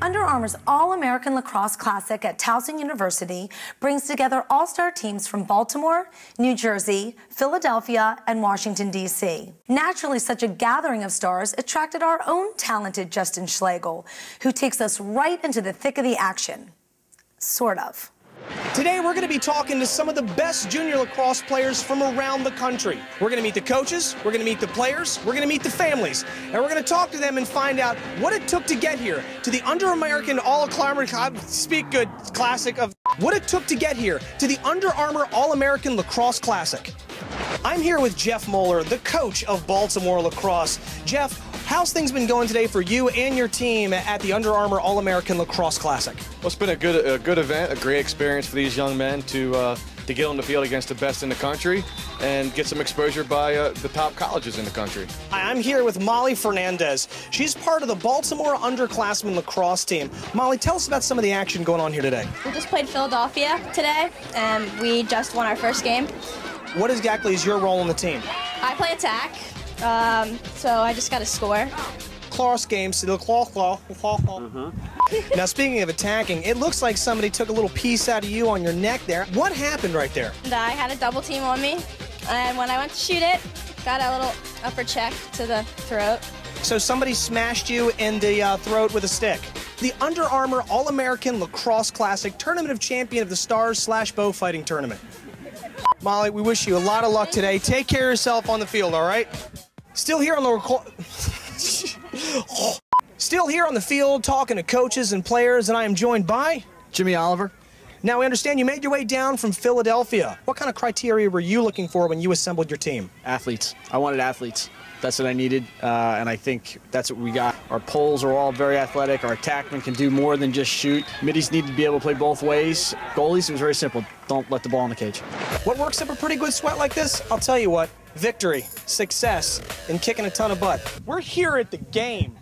Under Armour's All American Lacrosse Classic at Towson University brings together all star teams from Baltimore, New Jersey, Philadelphia, and Washington, D.C. Naturally, such a gathering of stars attracted our own talented Justin Schlegel, who takes us right into the thick of the action. Sort of. Today, we're going to be talking to some of the best junior lacrosse players from around the country. We're going to meet the coaches, we're going to meet the players, we're going to meet the families, and we're going to talk to them and find out what it took to get here to the Under American All Climber Speak Good Classic of what it took to get here to the Under Armour All American Lacrosse Classic. I'm here with Jeff Moeller, the coach of Baltimore Lacrosse. Jeff, how's things been going today for you and your team at the Under Armour All American Lacrosse Classic? Well, it's been a good, a good event, a great experience for these young men to uh, to get on the field against the best in the country and get some exposure by uh, the top colleges in the country. I'm here with Molly Fernandez. She's part of the Baltimore underclassmen lacrosse team. Molly, tell us about some of the action going on here today. We just played Philadelphia today, and we just won our first game. What exactly is your role on the team? I play attack, um, so I just got to score. Lacrosse game, so the claw, claw, claw, claw. Mm-hmm. now, speaking of attacking, it looks like somebody took a little piece out of you on your neck there. What happened right there? I had a double team on me, and when I went to shoot it, got a little upper check to the throat. So somebody smashed you in the uh, throat with a stick. The Under Armour All-American Lacrosse Classic Tournament of Champion of the Stars slash Bow Fighting Tournament. Molly, we wish you a lot of luck today. Take care of yourself on the field, all right? Still here on the record. Still here on the field talking to coaches and players, and I am joined by Jimmy Oliver. Now, we understand you made your way down from Philadelphia. What kind of criteria were you looking for when you assembled your team? Athletes. I wanted athletes. That's what I needed, uh, and I think that's what we got. Our poles are all very athletic. Our attackmen can do more than just shoot. Middies need to be able to play both ways. Goalies, it was very simple. Don't let the ball in the cage. What works up a pretty good sweat like this? I'll tell you what, victory, success, and kicking a ton of butt. We're here at the game.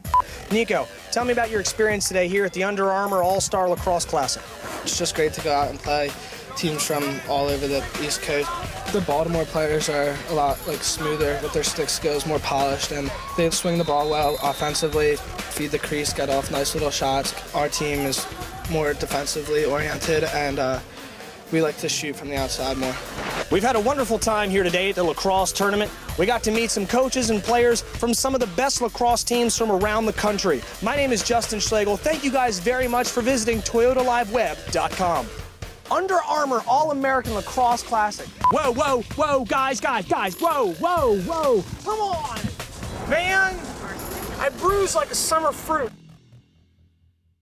Nico, tell me about your experience today here at the Under Armour All-Star Lacrosse Classic. It's just great to go out and play teams from all over the East Coast. The Baltimore players are a lot like smoother with their stick skills, more polished, and they swing the ball well offensively, feed the crease, get off nice little shots. Our team is more defensively oriented, and uh, we like to shoot from the outside more. We've had a wonderful time here today at the lacrosse tournament. We got to meet some coaches and players from some of the best lacrosse teams from around the country. My name is Justin Schlegel. Thank you guys very much for visiting ToyotaLiveWeb.com. Under Armour All-American Lacrosse Classic. Whoa, whoa, whoa, guys, guys, guys, whoa, whoa, whoa. Come on, man. I bruise like a summer fruit.